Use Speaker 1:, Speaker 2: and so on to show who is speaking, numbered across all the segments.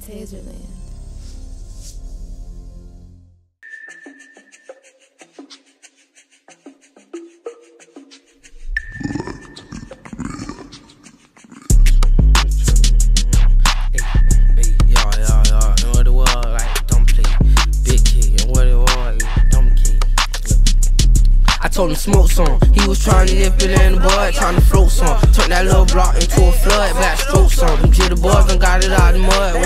Speaker 1: Taserland.
Speaker 2: I told him smoke some. He was trying to nip it in the bud, trying to float some. Turn that little block into a flood, back stroke some. Them jitterbug boys done got it out the mud,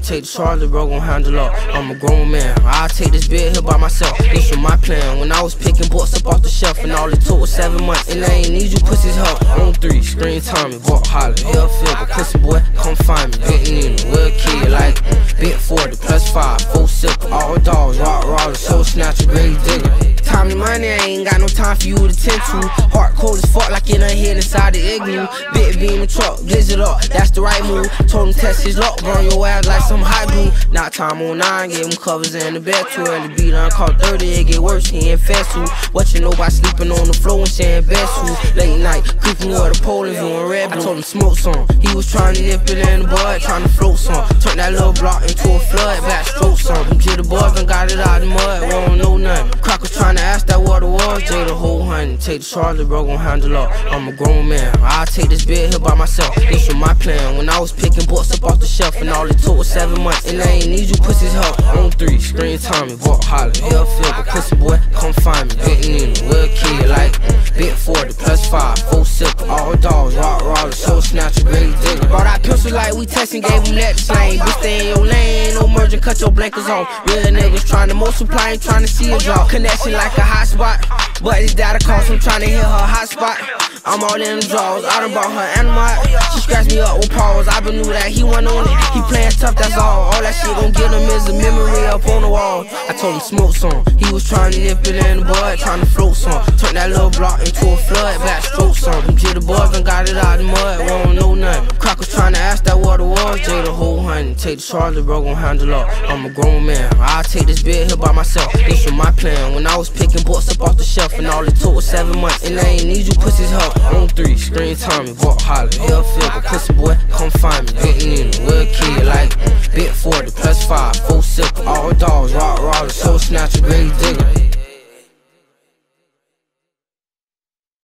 Speaker 2: honey. Take the Charlie, bro, gon' handle up. I'm a grown man, I'll take this bit here by myself. This was my plan when I was picking books up off the shelf, and all it took was seven months. And I ain't need you pussies help. On three, screen Tommy, walk holler, hell feel, but pussy boy, come find me. Bent Nina, real kid, like, bent 40, plus five, full silk, all dogs, rock, baller, soul snatcher, grave digger. Time and money, I ain't got no time for you to tend to. Heart cold as fuck, like in a head inside the igloo. Bit beam the truck, blizzard up, that's the right move. Told him test his luck, burn your ass like some hot glue. Not time on nine, give him covers in the bed too early. Beat on call 30, it get worse, he ain't fast too. You know sleeping on the floor and saying best who? Late night, creeping with the pole and doing red. I told him smoke some. He was trying to nip it in the bud, trying to float some. Turn that little block into a flood, back stroke some. Boys done got it out the mud, Crack was trying to ask that what it was, Jay the whole honey. Take the Charlie, bro, gon' handle up. I'm a grown man, I'll take this bit here by myself. This was my plan when I was picking books up off the shelf, and all it took was seven months. And I ain't need you pussies help. On three, screen Tommy, walk holler, hell feel, but pussy boy, come find me. Bent Nina, real kid, like, bit 40, plus five, full silk, all dogs, rock roller, soul snatcher, grave digger. Brought out pistol like we testing, gave him that slang. Bitch, stay cut your blankets on. Real niggas trying to multiply, ain't trying to see a drop. Connection like a hot spot. But it's data cost, I'm trying to hit her hot spot. I'm all in the drawers, I done bought her animal. She scratched me up with paws, I been knew that he went on it. He playing tough, that's all. All that shit gon' get him is a memory up on the wall. I told him smoke some. He was trying to nip it in the bud, trying to float some. Turn that little block into a flood, back stroke some. Them jitter boys done got it out the mud, we don't know nothing. Crack was trying to ask that what it was, the honey. Take the Charlie, bro, gon' handle up. I'm a grown man, I'll take this bit here by myself. This was my plan when I was picking books up off the shelf, and all it took was seven months. And I ain't need you pussies help. On three, screen Tommy, walk holler, hell feel, but pussy boy, come find me. Bent Nina, real kid, like, bit 40, plus five, full silk, all dogs, rock roller, soul snatcher, grave digger.